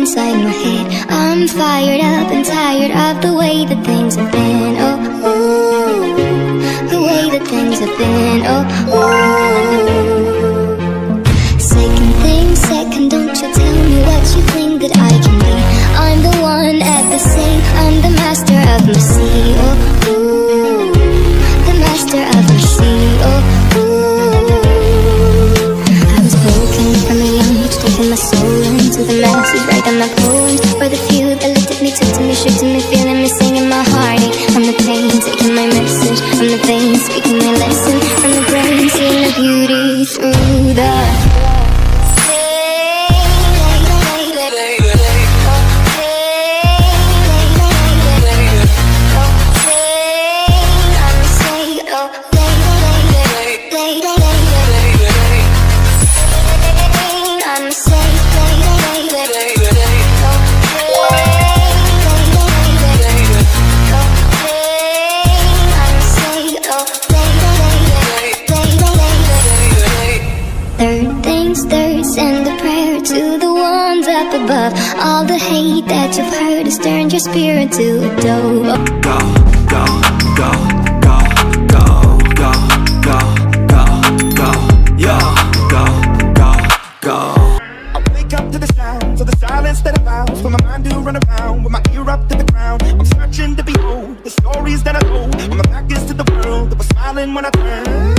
inside my head. I'm fired up and tired of the way that things have been. Oh, the way that things have been. Oh. Above. All the hate that you've heard has turned your spirit to dove. Go, go, go, go, go, go, go, go, go, go, go, go. Wake up to the sounds of the silence that I found my mind to run around with my ear up to the ground I'm searching to behold the stories that I told When my back is to the world that was smiling when I turned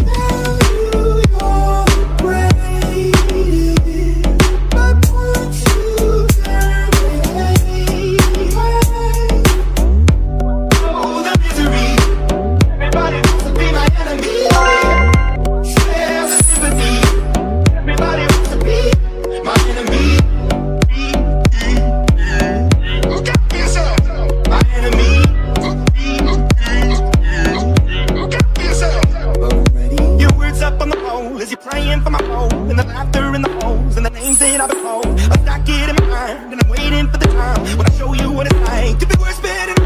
time. When I show you what it's like to be worse, better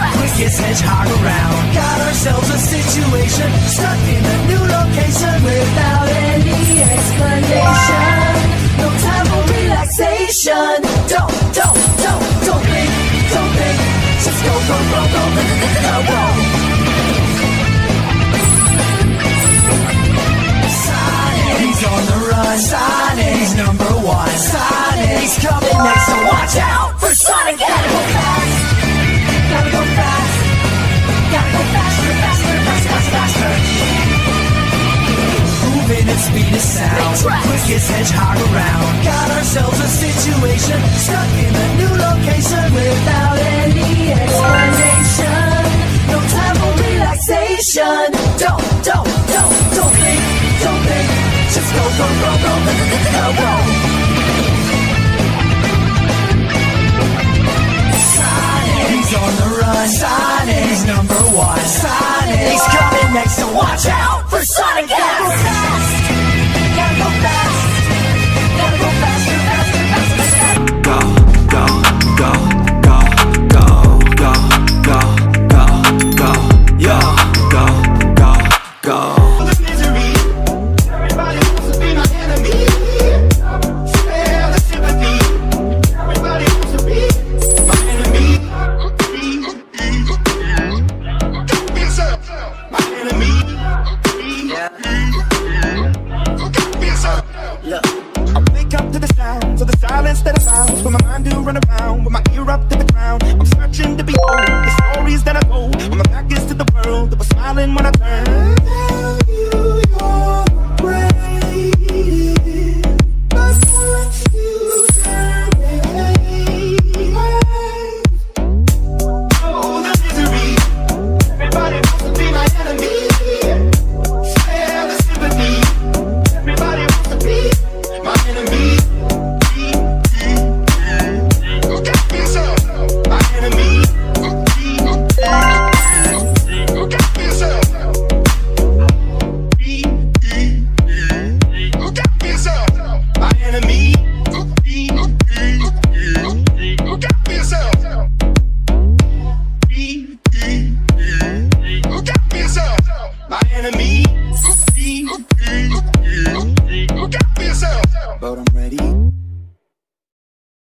quickest hedgehog around. Got ourselves a situation, stuck in a new location without any explanation. No time for relaxation. Don't, don't, don't, don't think, don't think. Just go, go, go, go, go, go, go. Sonic, he's on the run. Sonic, he's number one. Sonic, he's coming next, speed of sound, quickest hedgehog around. Got ourselves a situation, stuck in a new location without any explanation. No time for relaxation. Don't, don't, don't, don't think, don't think. Just go, go, go, go, go, go. Sonic, he's on the run. Sonic, he's number one. Sonic, he's coming next, so watch out for Sonic. Fast.